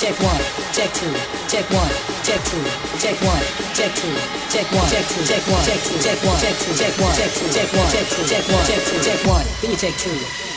check one, check two, check one, check two, check one, check two, check one, check two, check one, check two, check one, check two, check one, check two, check one, check two, check one, check two, check one. Then you check two.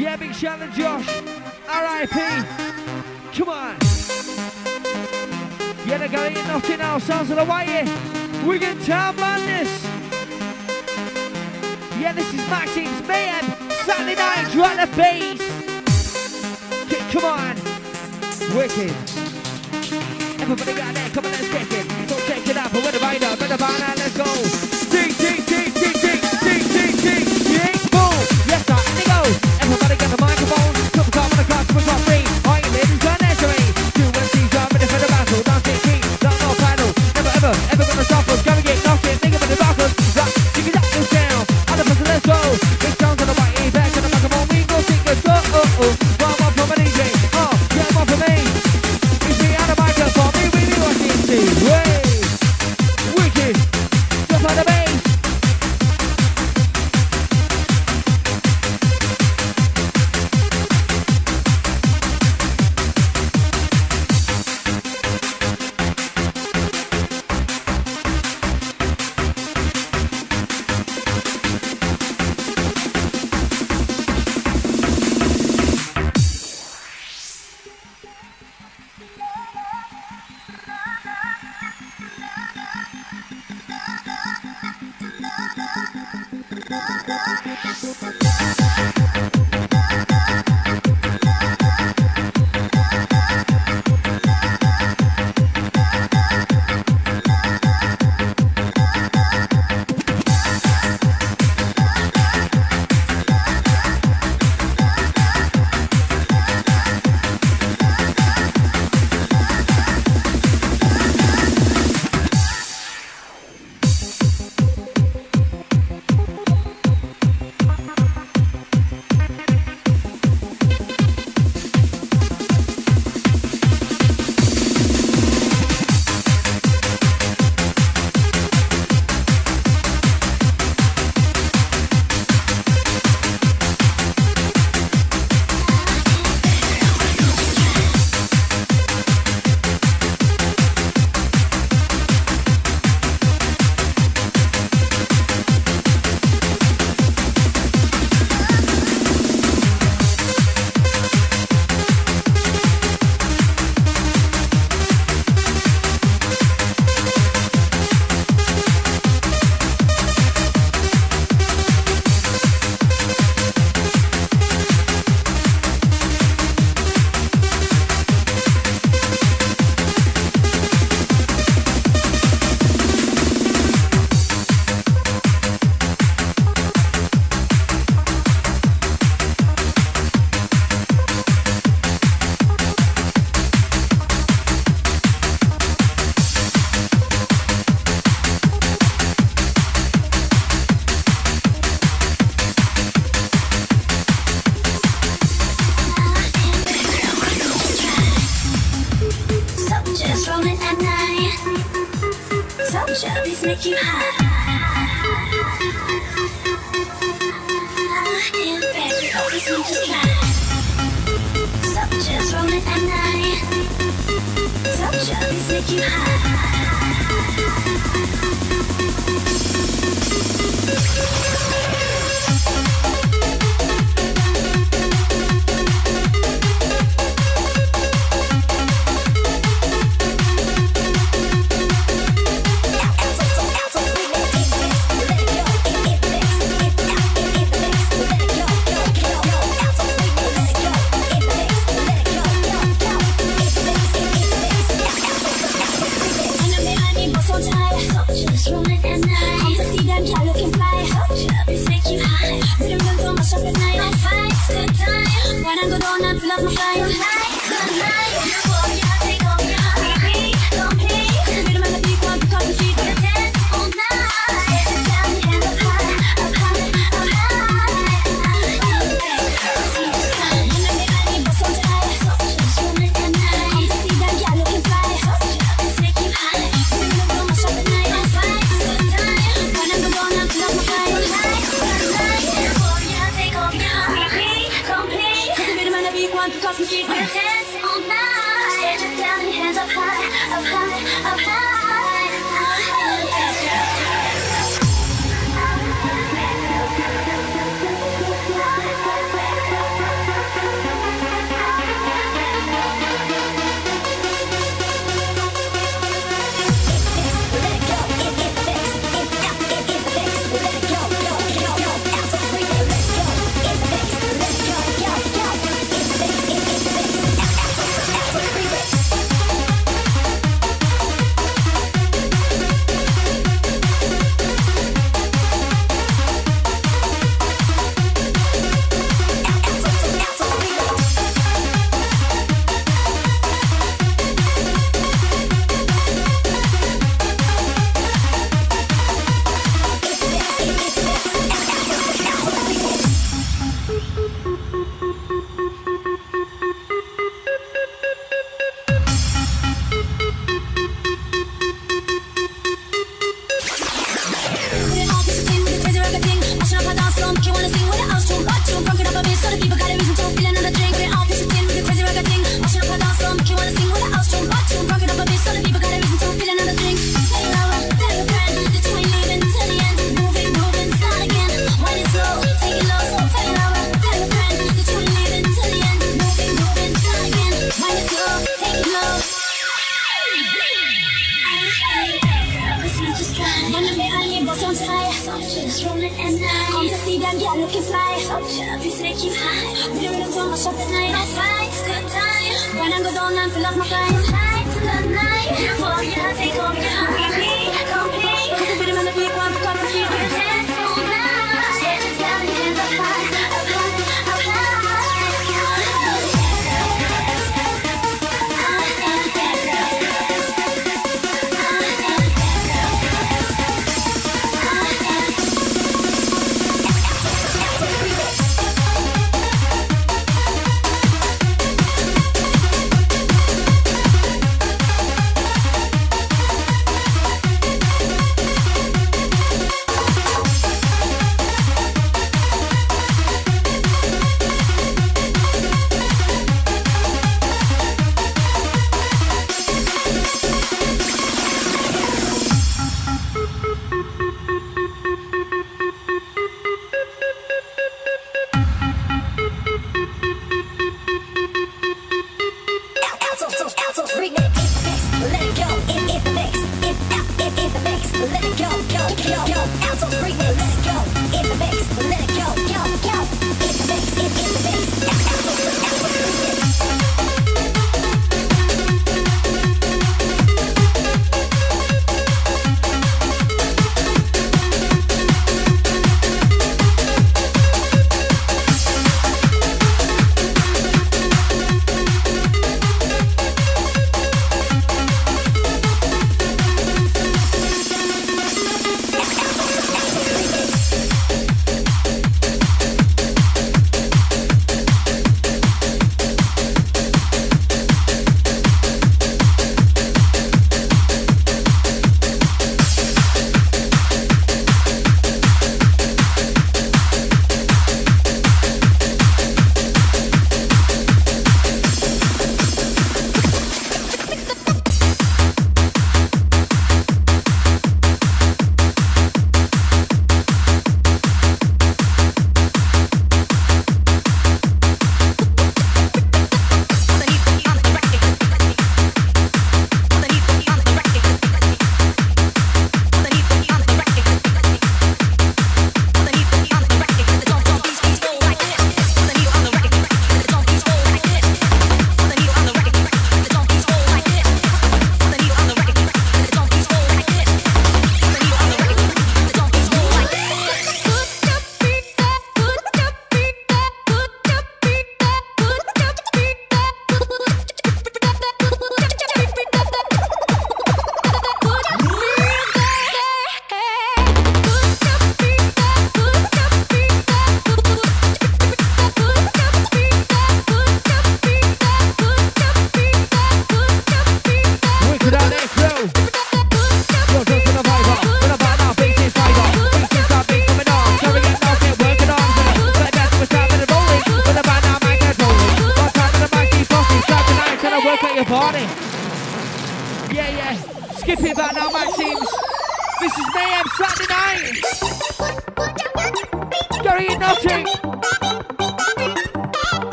Yeah, big shout out to Josh. R.I.P. Come on. Yeah, they got it in Notting now. Sounds of the Wire. Wigan Town Madness. Yeah, this is Maxime's Mayhem. Saturday night, drop the bass. Yeah, come on. Wicked. Everybody got there, come on, let's kick it. So take it up. but we're the rider, we're the banner, let's go.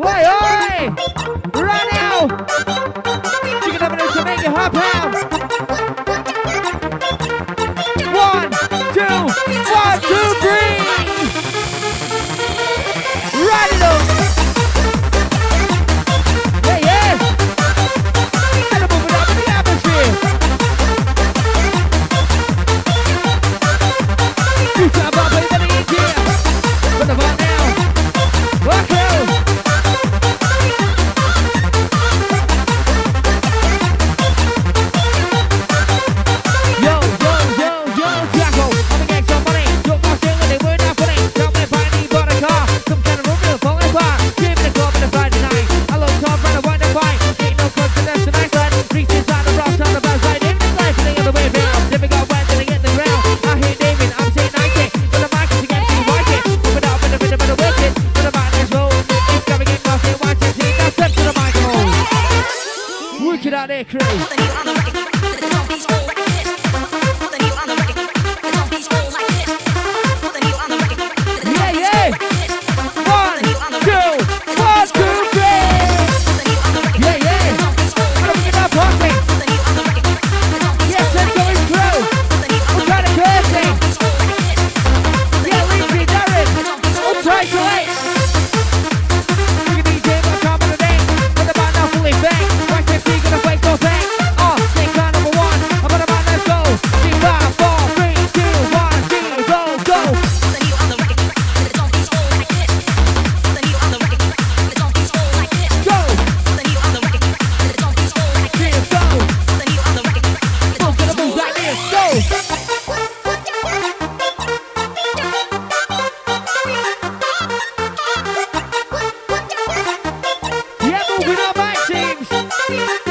Oi, oi. Yeah.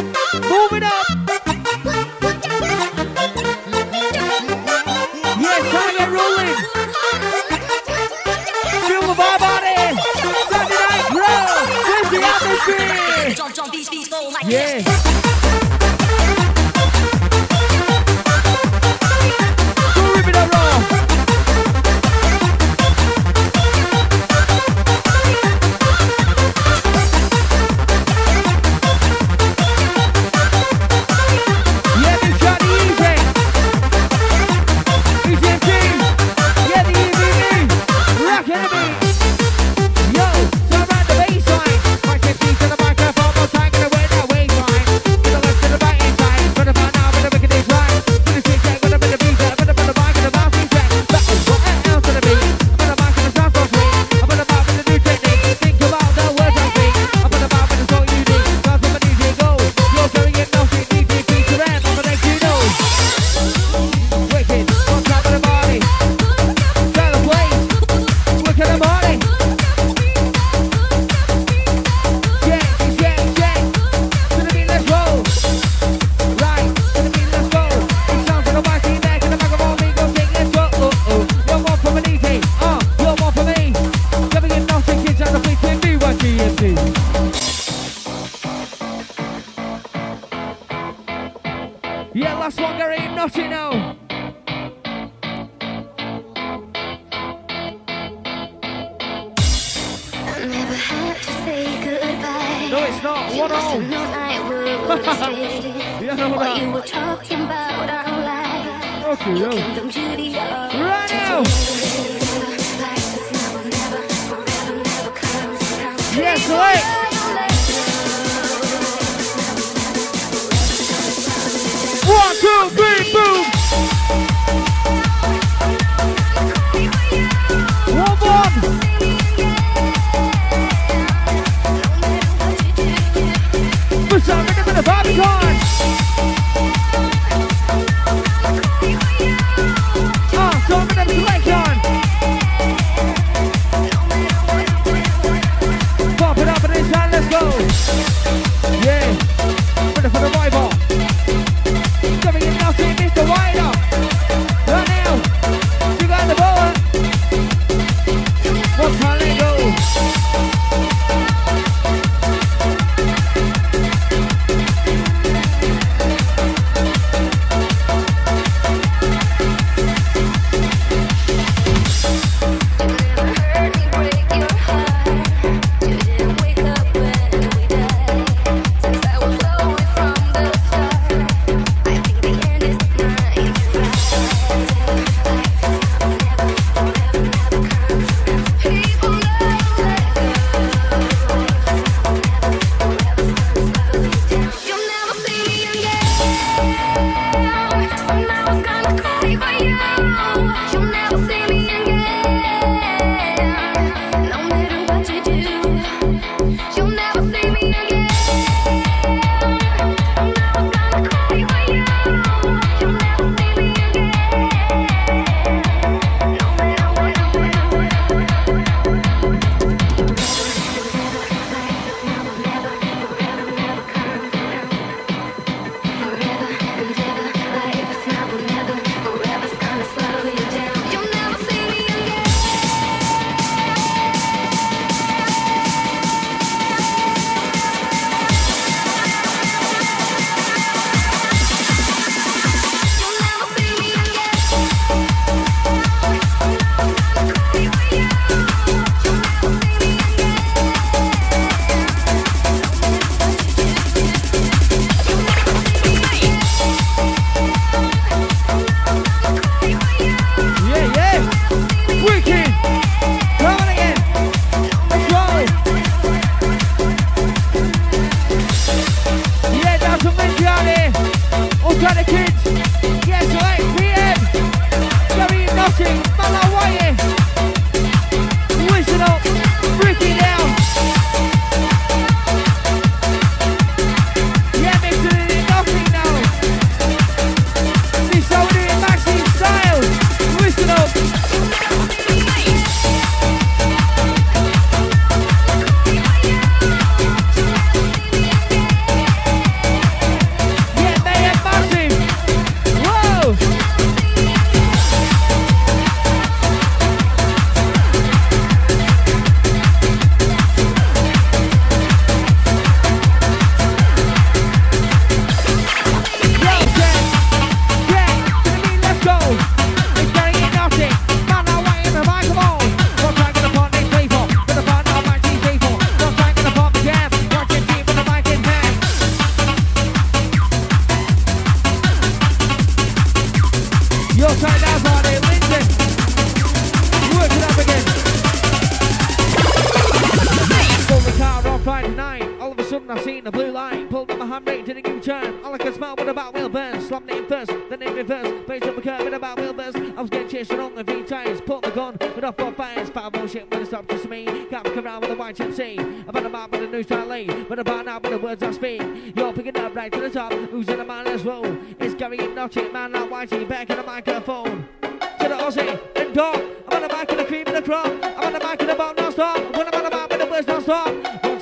A banda máquina, bom, não só. Quando a depois não só.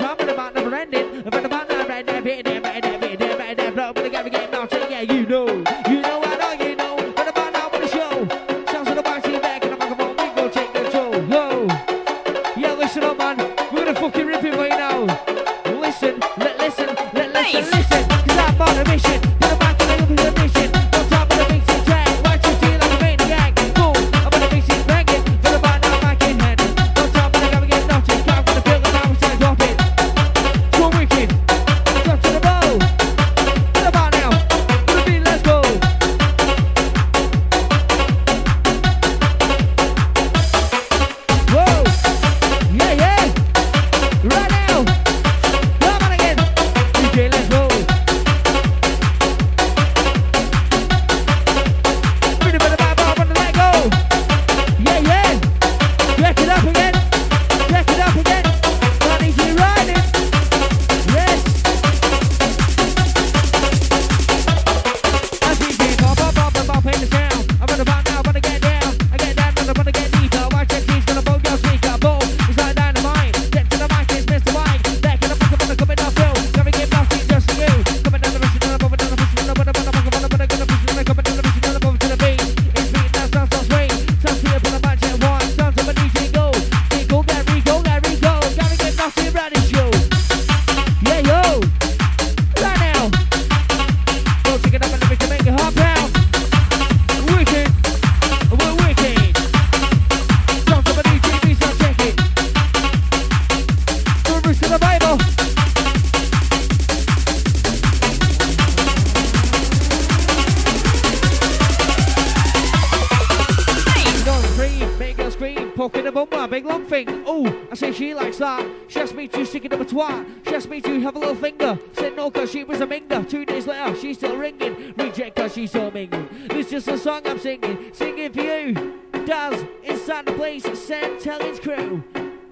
She's thinking of a twat. She asked me to have a little finger. Said no, cause she was a minger. Two days later, she's still ringing. Reject cause she's so minging. This just a song I'm singing. Singing for you. Daz, inside the place, Sam his crew.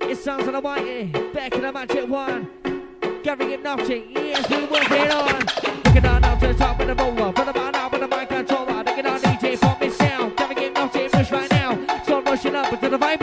It sounds like a mighty, back in a magic one. Gary and yes, we're working on. Looking on out to the top of the roller. Put the man out with the mic controller. Look at on DJ for me sound. Gary and push right now. Start rushing up into the vibe.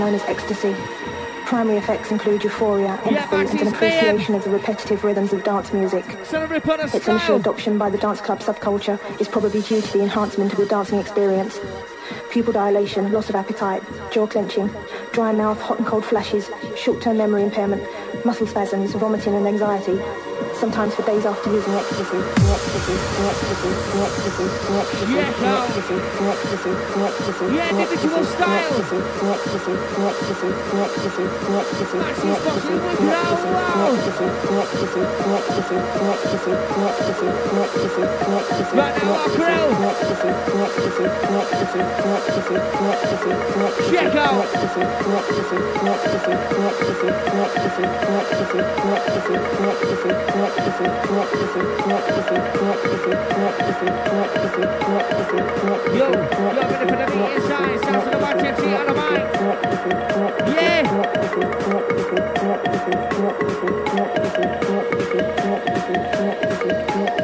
known as ecstasy. Primary effects include euphoria, empathy, yeah, and an appreciation of the repetitive rhythms of dance music. Its initial adoption by the dance club subculture is probably due to the enhancement of the dancing experience. Pupil dilation, loss of appetite, jaw clenching, dry mouth, hot and cold flashes, short-term memory impairment, muscle spasms, vomiting and anxiety, sometimes for days after using ecstasy, ecstasy, ecstasy, ecstasy, ecstasy, ecstasy, ecstasy, ecstasy, yeah, digital style, ecstasy, ecstasy, ecstasy, ecstasy, ecstasy, ecstasy, ecstasy, ecstasy, ecstasy, ecstasy, ecstasy, ecstasy, Right now, our crew. Check out. Yeah.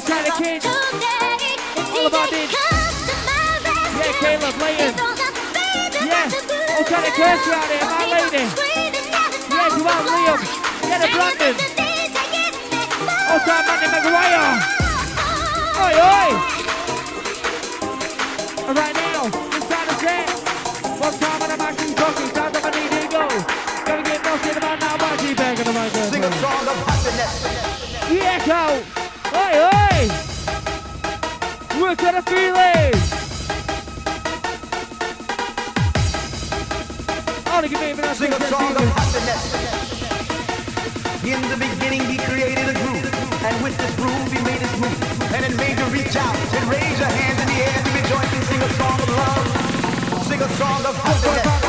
All kind of kids. All about this. Yeah, Caleb, playing. Yeah, oh, all kind of kids out there. My lady. Yeah, you want Liam. Yeah, oh, the brothers. All time, Mandy McGuire. Oi, oi. And right now, inside the set. One time, I'm actually talking. Sounds like I need to go. Gotta get lost in about now. Sing a song of happiness. In the beginning, he created a groove, and with this groove, he made us move, and it made you reach out and raise your hands in the air to rejoice and sing a song of love. Sing a song of happiness.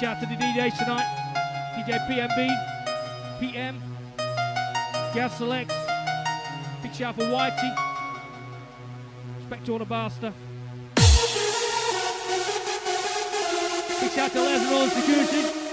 shout to the DJs tonight. DJ PMB, PM, Gav Selects. Big shout for Whitey. Respect to all the bar. Big shout to Lazarus Security.